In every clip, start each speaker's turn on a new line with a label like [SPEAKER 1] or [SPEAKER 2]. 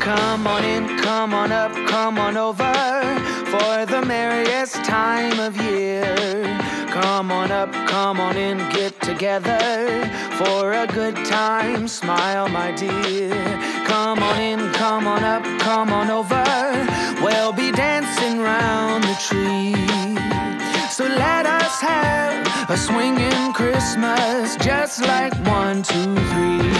[SPEAKER 1] Come on in, come on up, come on over for the merriest time of year. Come on up, come on in, get together for a good time. Smile, my dear. Come on in, come on up, come on over. We'll be dancing round the tree. So let us have a swinging Christmas, just like one, two, three.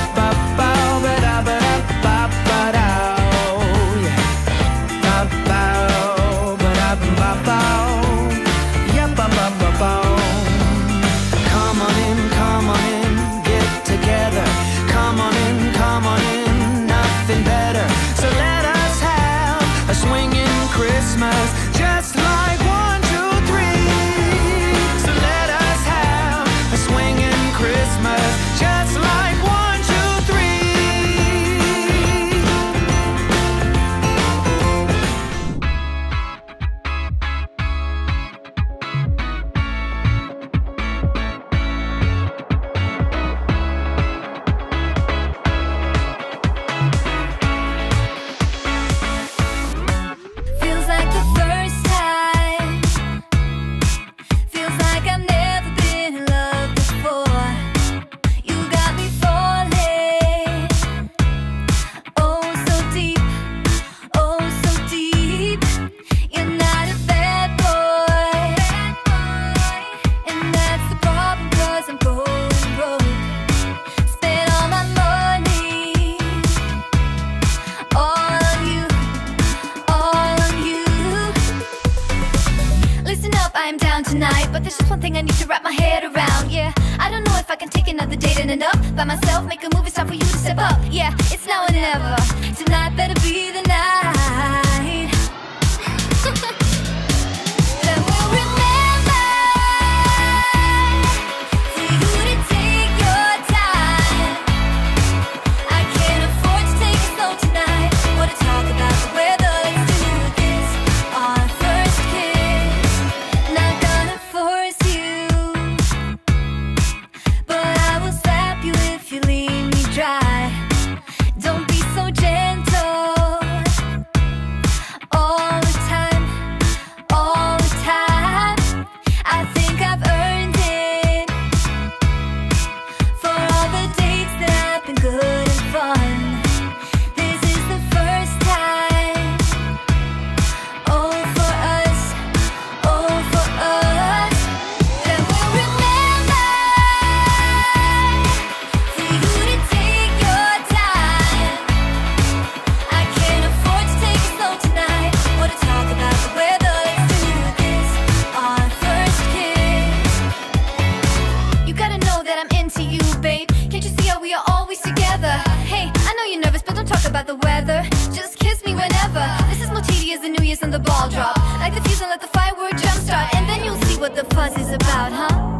[SPEAKER 2] gentle. that I'm into you, babe. Can't you see how we are always together? Hey, I know you're nervous, but don't talk about the weather. Just kiss me whenever. This is more tedious than New Year's and the ball drop. Like the fuse and let the firework jumpstart. And then you'll see what the fuzz is about, huh?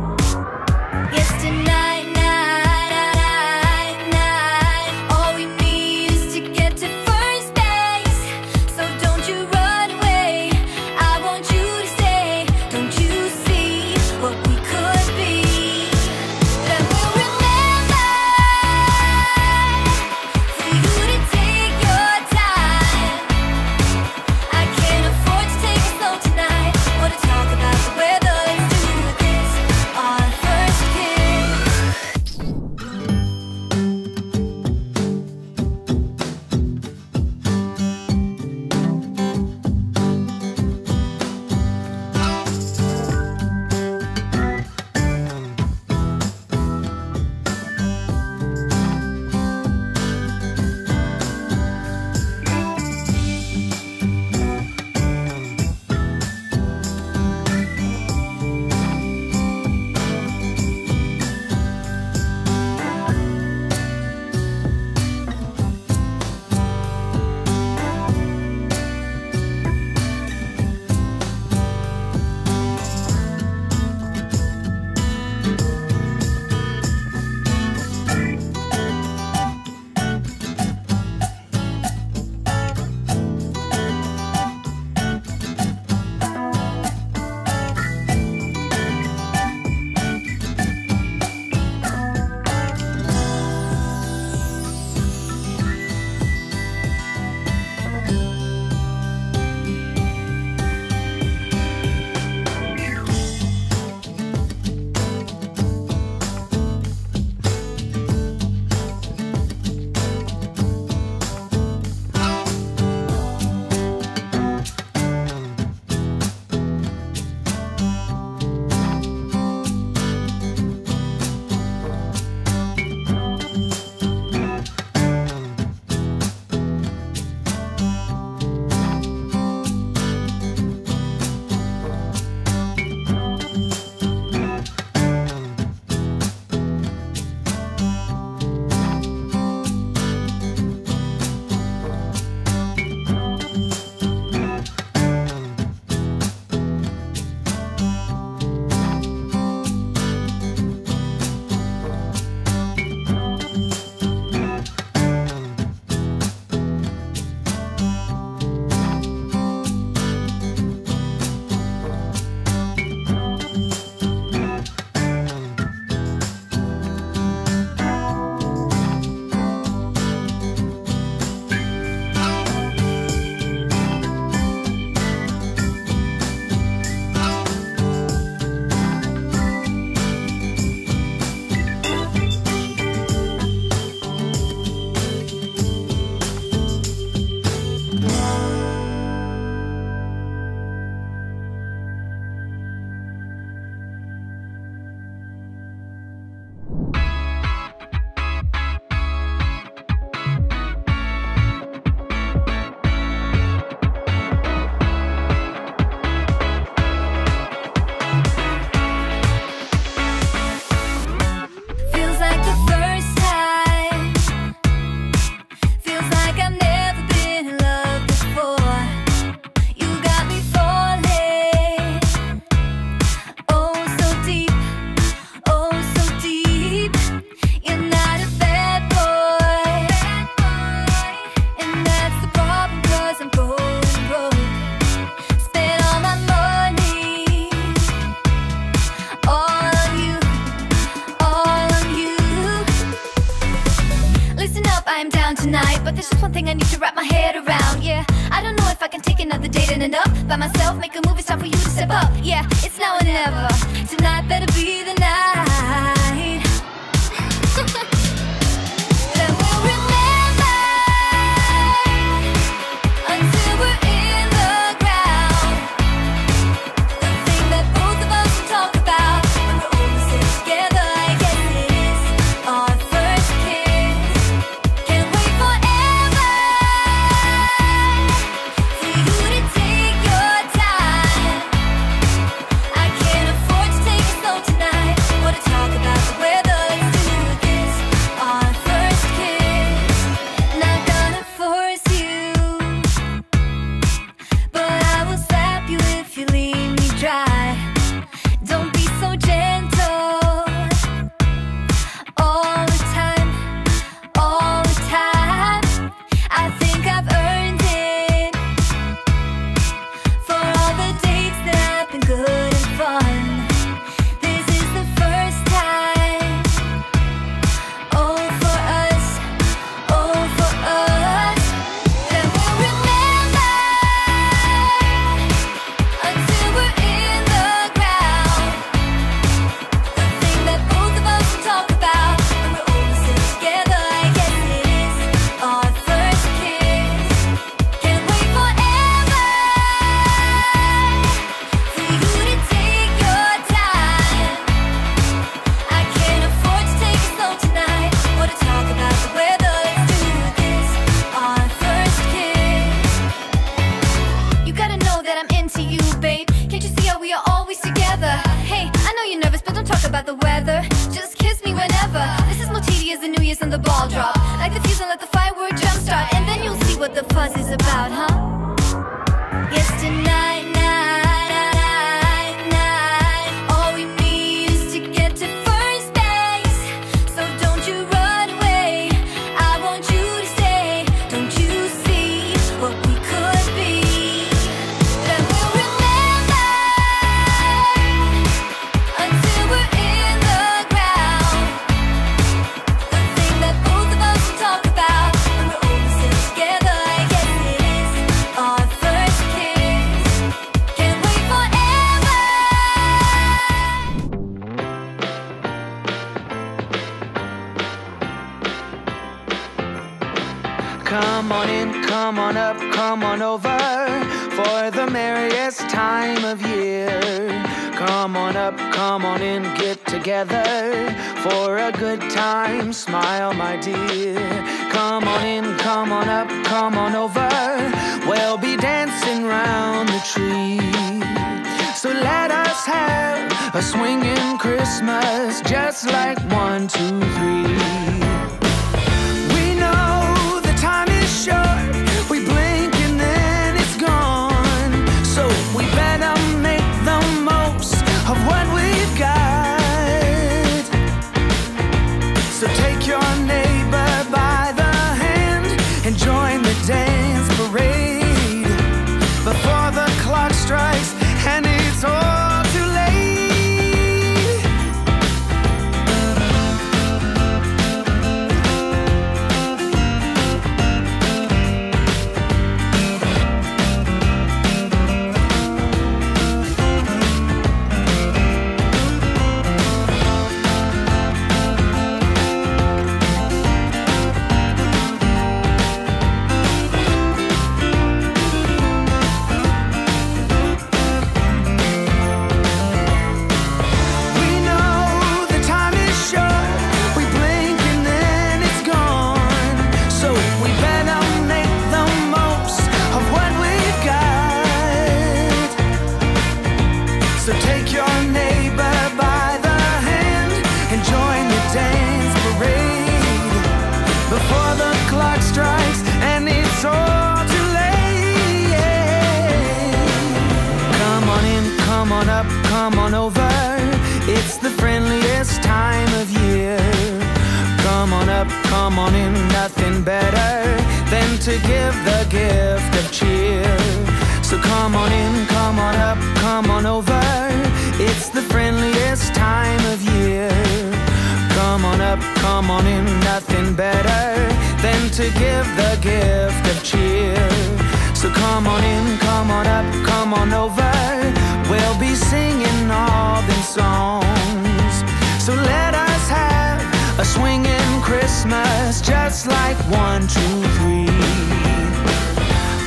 [SPEAKER 2] tonight But there's just one thing I need to wrap my head around, yeah. I don't know if I can take another date and end up By myself, make a move, it's time for you to step up, yeah. It's now or never. Tonight better be the night. The weather. Just kiss me whenever. This is more tedious than New Year's and
[SPEAKER 1] the ball drop. Like the fuse and let the firework jumpstart, and then you'll see what the fuzz is about, huh? In, get together for a good time. Smile, my dear. Come on in, come on up, come on over. We'll be dancing round the tree. So let us have a swinging Christmas, just like one, two, three. It's the friendliest time of year. Come on up, come on in, nothing better than to give the gift of cheer. So come on in, come on up, come on over. It's the friendliest time of year. Come on up, come on in, nothing better than to give the gift of cheer. So come on in, come on up, come on over. They'll be singing all them songs. So let us have a swinging Christmas, just like one, two, three.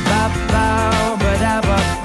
[SPEAKER 1] Ba ba ba da ba.